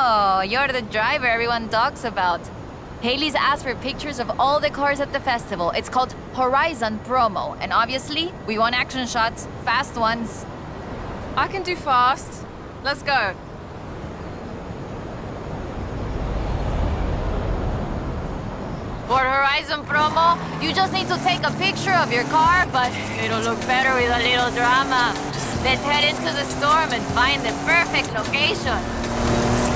Oh, you're the driver everyone talks about. Haley's asked for pictures of all the cars at the festival. It's called Horizon Promo. And obviously, we want action shots, fast ones. I can do fast. Let's go. For Horizon Promo, you just need to take a picture of your car, but it'll look better with a little drama. Let's head into the storm and find the perfect location.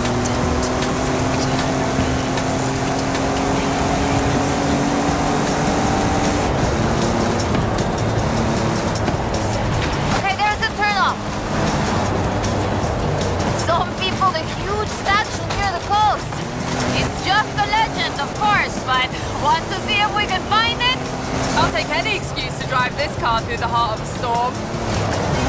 Want to see if we can find it? I'll take any excuse to drive this car through the heart of a storm.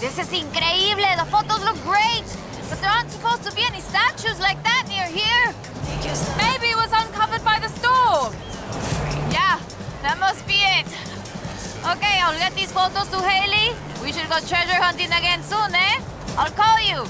This is incredible. The photos look great. But there aren't supposed to be any statues like that near here. Maybe it was uncovered by the storm. Yeah, that must be it. Okay, I'll get these photos to Haley. We should go treasure hunting again soon, eh? I'll call you.